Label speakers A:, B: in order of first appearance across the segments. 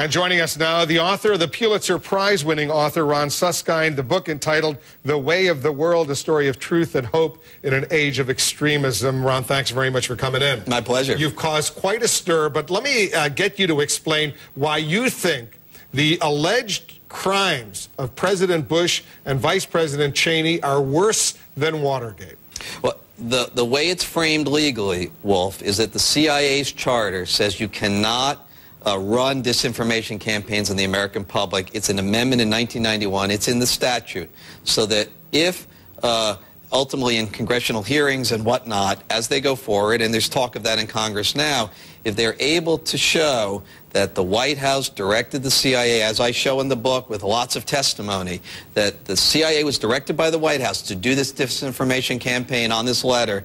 A: And joining us now, the author, of the Pulitzer Prize winning author, Ron Suskind, the book entitled The Way of the World, a story of truth and hope in an age of extremism. Ron, thanks very much for coming in.
B: My pleasure.
A: You've caused quite a stir, but let me uh, get you to explain why you think the alleged crimes of President Bush and Vice President Cheney are worse than Watergate.
B: Well, the, the way it's framed legally, Wolf, is that the CIA's charter says you cannot uh, run disinformation campaigns on the American public. It's an amendment in 1991. It's in the statute. So that if uh, ultimately in congressional hearings and whatnot, as they go forward, and there's talk of that in Congress now, if they're able to show that the White House directed the CIA, as I show in the book with lots of testimony, that the CIA was directed by the White House to do this disinformation campaign on this letter,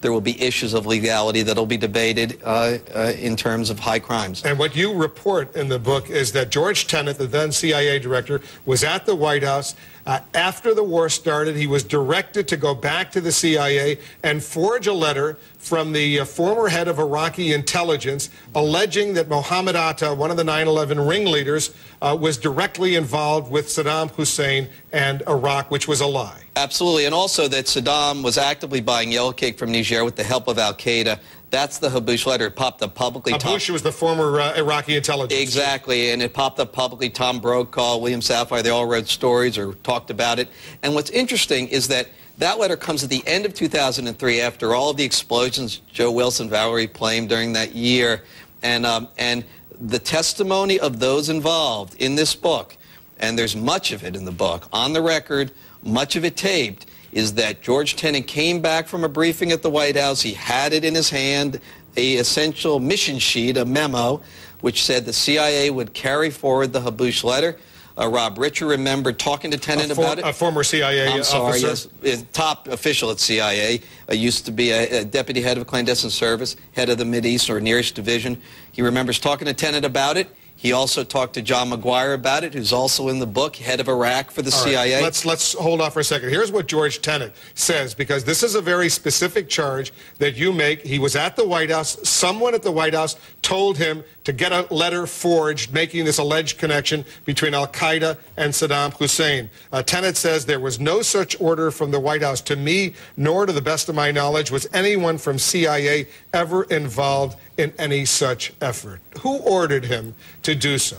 B: there will be issues of legality that will be debated uh, uh, in terms of high crimes.
A: And what you report in the book is that George Tenet, the then CIA director, was at the White House. Uh, after the war started, he was directed to go back to the CIA and forge a letter from the uh, former head of Iraqi intelligence alleging that Mohammed Atta, one of the 9-11 ringleaders, uh, was directly involved with Saddam Hussein and Iraq, which was a lie.
B: Absolutely, and also that Saddam was actively buying yellow cake from Niger with the help of al-Qaeda. That's the Habbush letter. It popped up publicly.
A: Habbush was the former uh, Iraqi intelligence.
B: Exactly, and it popped up publicly. Tom Brokaw, William Safire, they all read stories or talked about it. And what's interesting is that that letter comes at the end of 2003 after all of the explosions Joe Wilson, Valerie Plame during that year. And, um, and the testimony of those involved in this book, and there's much of it in the book, on the record, much of it taped, is that George Tenet came back from a briefing at the White House. He had it in his hand, a essential mission sheet, a memo, which said the CIA would carry forward the Habbush letter. Uh, Rob Richer remembered talking to Tenet
A: for,
B: about it.
A: A former CIA
B: I'm sorry,
A: officer?
B: yes, top official at CIA. Uh, used to be a, a, deputy head of clandestine service, head of the Mideast or Near East Division. He remembers talking to Tenet about it. He also talked to John Maguire about it, who's also in the book, head of Iraq for the
A: All
B: CIA.
A: Right. Let's let's hold off for a second. Here's what George Tenet says, because this is a very specific charge that you make. He was at the White House. Someone at the White House told him to get a letter forged making this alleged connection between Al Qaeda and Saddam Hussein. Uh, Tenet says there was no such order from the White House to me, nor to the best of my knowledge was anyone from CIA ever involved in any such effort. Who ordered him to do so?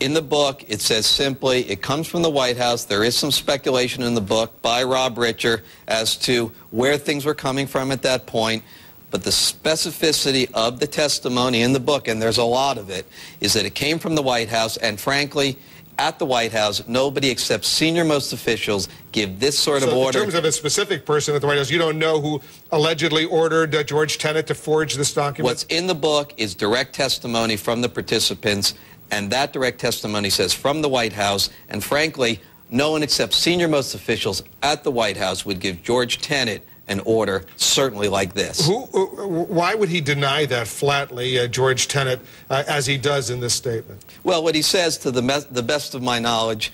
B: In the book, it says simply, it comes from the White House. There is some speculation in the book by Rob Richer as to where things were coming from at that point. But the specificity of the testimony in the book, and there's a lot of it, is that it came from the White House, and frankly, at the White House, nobody except senior-most officials give this sort
A: so
B: of order.
A: in terms of a specific person at the White House, you don't know who allegedly ordered uh, George Tenet to forge this document?
B: What's in the book is direct testimony from the participants, and that direct testimony says from the White House, and frankly, no one except senior-most officials at the White House would give George Tenet an order certainly like this.
A: Who, why would he deny that flatly, uh, George Tenet, uh, as he does in this statement?
B: Well, what he says, to the, the best of my knowledge,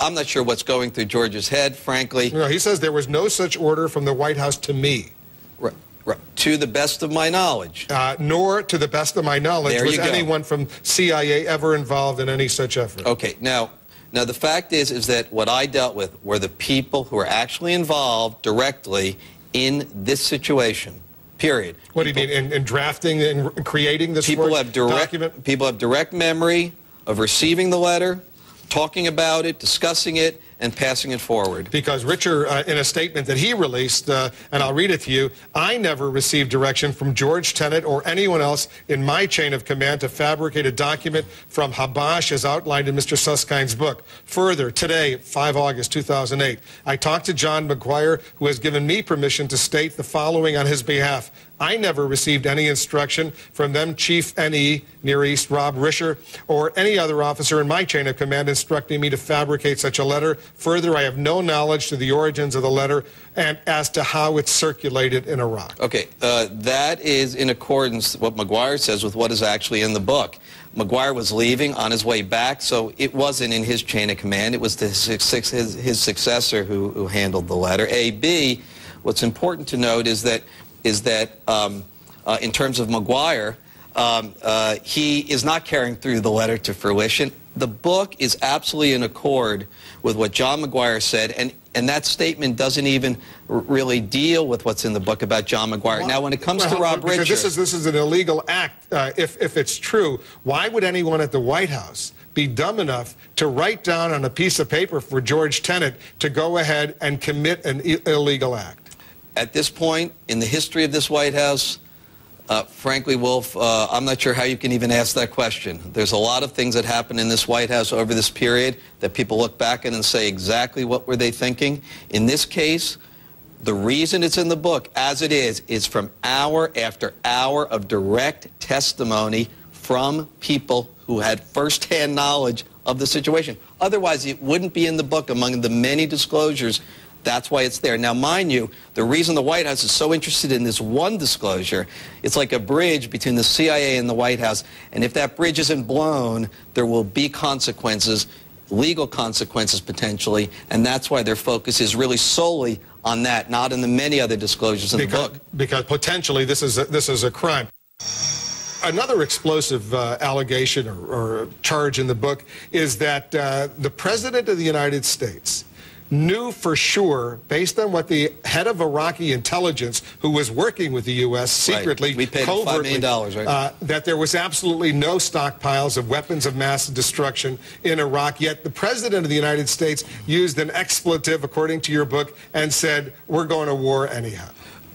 B: I'm not sure what's going through George's head, frankly.
A: No, he says there was no such order from the White House to me.
B: Right, right. To the best of my knowledge.
A: Uh, nor, to the best of my knowledge, was anyone from CIA ever involved in any such effort.
B: Okay, now, now the fact is, is that what I dealt with were the people who were actually involved directly in this situation. Period.
A: What people, do you mean in, in drafting and creating this
B: people have direct,
A: document?
B: People have direct memory of receiving the letter, talking about it, discussing it, and passing it forward.
A: Because Richer, uh, in a statement that he released, uh, and I'll read it to you, I never received direction from George Tenet or anyone else in my chain of command to fabricate a document from Habbush as outlined in Mr. Suskind's book. Further, today, 5 August 2008, I talked to John Maguire, who has given me permission to state the following on his behalf. I never received any instruction from them Chief NE Near East Rob Richer or any other officer in my chain of command instructing me to fabricate such a letter. Further, I have no knowledge to the origins of the letter and as to how it circulated in Iraq.
B: Okay, uh, that is in accordance what Maguire says with what is actually in the book. Maguire was leaving on his way back, so it wasn't in his chain of command. It was his, his, his successor who, who handled the letter. A, B, what's important to note is that is that um, uh, in terms of Maguire, Um, uh, he is not carrying through the letter to fruition. The book is absolutely in accord with what John Maguire said, and, and that statement doesn't even really deal with what's in the book about John Maguire.
A: Well,
B: now, when it comes
A: well,
B: to Rob
A: because
B: Richer,
A: this is this is an illegal act. Uh, if if it's true, why would anyone at the White House be dumb enough to write down on a piece of paper for George Tenet to go ahead and commit an illegal act?
B: At this point in the history of this White House, uh, frankly, Wolf, uh, I'm not sure how you can even ask that question. There's a lot of things that happened in this White House over this period that people look back at and say exactly what were they thinking. In this case, the reason it's in the book, as it is, is from hour after hour of direct testimony from people who had firsthand knowledge of the situation. Otherwise, it wouldn't be in the book among the many disclosures that's why it's there. Now, mind you, the reason the White House is so interested in this one disclosure, it's like a bridge between the CIA and the White House. And if that bridge isn't blown, there will be consequences, legal consequences potentially. And that's why their focus is really solely on that, not in the many other disclosures in
A: because,
B: the book.
A: because potentially this is a, this is a crime. Another explosive uh, allegation or, or, charge in the book is that uh, the President of the United States knew for sure, based on what the head of Iraqi intelligence, who was working with the U.S. secretly,
B: right. we paid
A: covertly,
B: $5 million, right?
A: uh, that there was absolutely no stockpiles of weapons of mass destruction in Iraq. Yet the President of the United States used an expletive, according to your book, and said, we're going to war anyhow.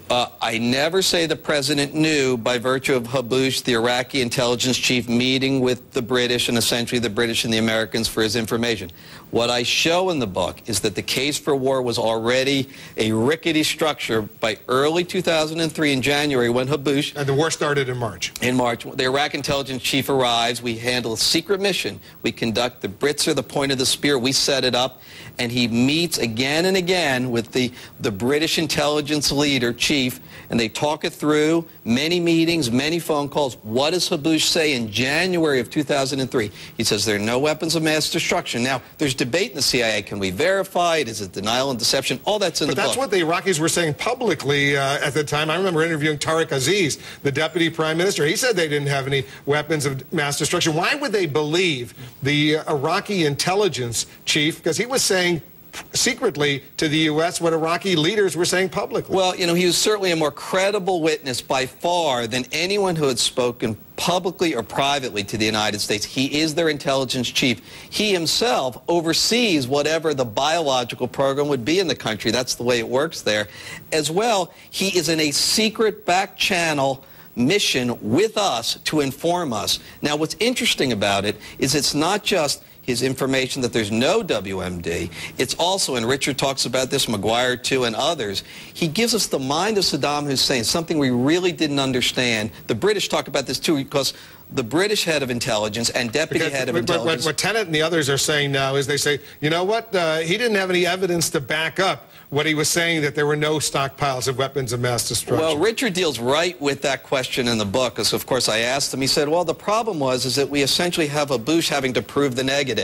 B: Uh, I never say the president knew by virtue of Habbush, the Iraqi intelligence chief, meeting with the British and essentially the British and the Americans for his information. What I show in the book is that the case for war was already a rickety structure by early 2003 in January when Habbush...
A: And the war started in March.
B: In March. The Iraq intelligence chief arrives. We handle a secret mission. We conduct the Brits are the point of the spear. We set it up. And he meets again and again with the, the British intelligence leader, chief, and they talk it through, many meetings, many phone calls. What does Habbush say in January of 2003? He says there are no weapons of mass destruction. Now, there's debate in the CIA. Can we verify it? Is it denial and deception? All that's in
A: but
B: the
A: that's
B: book.
A: That's what the Iraqis were saying publicly uh, at the time. I remember interviewing Tariq Aziz, the deputy prime minister. He said they didn't have any weapons of mass destruction. Why would they believe the Iraqi intelligence chief? Because he was saying secretly to the U.S. what Iraqi leaders were saying publicly.
B: Well, you know, he was certainly a more credible witness by far than anyone who had spoken publicly or privately to the United States. He is their intelligence chief. He himself oversees whatever the biological program would be in the country. That's the way it works there. As well, he is in a secret back channel mission with us to inform us. Now, what's interesting about it is it's not just his information that there's no WMD. It's also, and Richer talks about this, Maguire too, and others, he gives us the mind of Saddam Hussein, something we really didn't understand. The British talk about this too because the British head of intelligence and deputy
A: because
B: head of intelligence.
A: What, what Tenet and the others are saying now is they say, you know what, uh, he didn't have any evidence to back up what he was saying that there were no stockpiles of weapons of mass destruction.
B: Well, Richer deals right with that question in the book, because of course I asked him. He said, well, the problem was is that we essentially have Habbush having to prove the negative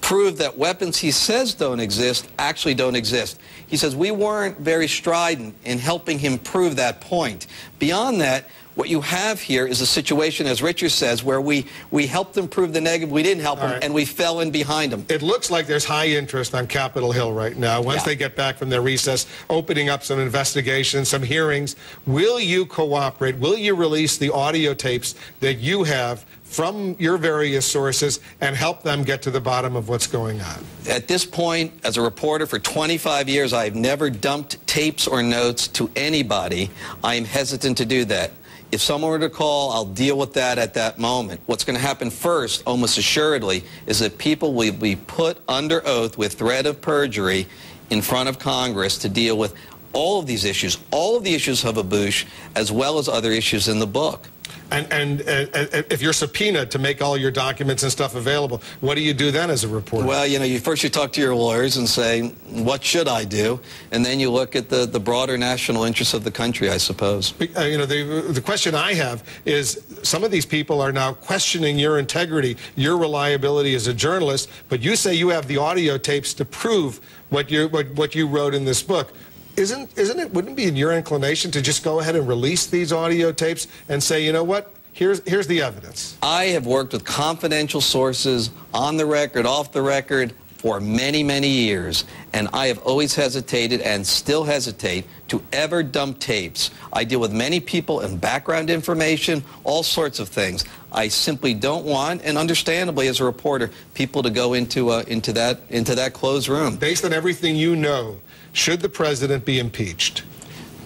B: prove that weapons he says don't exist actually don't exist. He says we weren't very strident in helping him prove that point. Beyond that, what you have here is a situation, as Richer says, where we, we helped them prove the negative, we didn't help them,
A: right.
B: and we fell in behind them.
A: It looks like there's high interest on Capitol Hill right now. Once
B: Yeah.
A: they get back from their recess, opening up some investigations, some hearings. Will you cooperate? Will you release the audio tapes that you have from your various sources and help them get to the bottom of what's going on?
B: At this point, as a reporter for 25 years, I've never dumped tapes or notes to anybody. I am hesitant to do that. If someone were to call, I'll deal with that at that moment. What's going to happen first, almost assuredly, is that people will be put under oath with threat of perjury in front of Congress to deal with all of these issues, all of the issues of Habbush, as well as other issues in the book.
A: And, and uh, uh, if you're subpoenaed to make all your documents and stuff available, what do you do then as a reporter?
B: Well, you know, you first you talk to your lawyers and say, what should I do? And then you look at the, the broader national interests of the country, I suppose.
A: Uh, you know, the, the question I have is some of these people are now questioning your integrity, your reliability as a journalist, but you say you have the audio tapes to prove what you, what, what you wrote in this book. Isn't, isn't it, wouldn't it be in your inclination to just go ahead and release these audio tapes and say, you know what, Here's, here's the evidence.
B: I have worked with confidential sources on the record, off the record, for many, many years, and I have always hesitated and still hesitate to ever dump tapes. I deal with many people and background information, all sorts of things. I simply don't want, and understandably as a reporter, people to go into, uh, into, that, into that closed room.
A: Based on everything you know, should the president be impeached?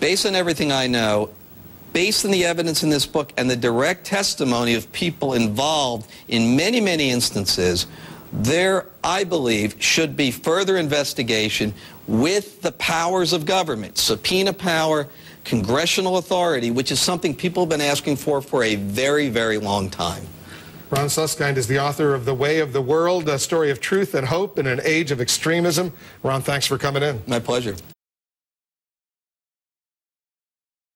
B: Based on everything I know, based on the evidence in this book and the direct testimony of people involved in many, many instances, there, I believe, should be further investigation with the powers of government, subpoena power, congressional authority, which is something people have been asking for for a very, very long time.
A: Ron Suskind is the author of The Way of the World, a story of truth and hope in an age of extremism. Ron, thanks for coming in.
B: My pleasure.